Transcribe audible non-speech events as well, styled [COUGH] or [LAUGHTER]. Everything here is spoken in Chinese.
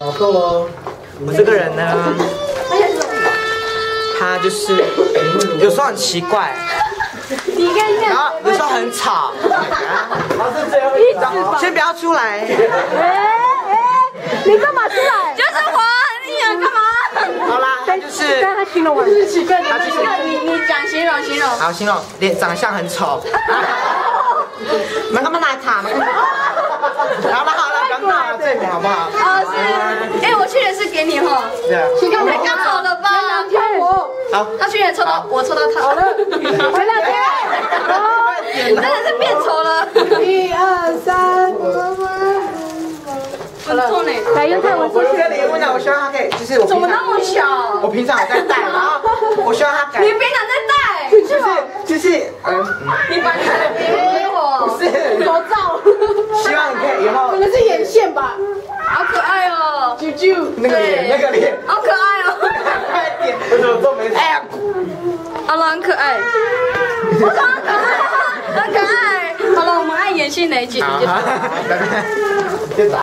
好够哦。我这个人呢，他就是有时候很奇怪，你看然看，后有时候很吵。然后是最后一张，先不要出来，哎哎，你干嘛出来？就是我，你想干嘛？好啦，他就是但他形容我，是奇怪你你讲形容形容。好形容脸长相很丑。[LAUGHS] 那干嘛拿塔吗？好了好了，不要闹了，最美好不好？哦是，哎我去年是给你哈，对。啊。太刚好了吧？跳舞，好，他去年抽到我抽到他，好了，回来真的是变丑了，一二三，很痛呢。来用泰文我有个礼物呢，我希望他可以，就是我怎么那么小？我平常有在戴，然后 [LAUGHS] 我希望他改。你，平常在戴，就是就是嗯，你把你的给我，是。口罩，希望你可以以后可能是眼线吧，好可爱哦，啾啾，那个脸那个脸，好可爱哦，快点，么呀，好了，很可爱，我说很可爱，很可爱。好了，我们爱演戏哪一集？好，拜拜，就打。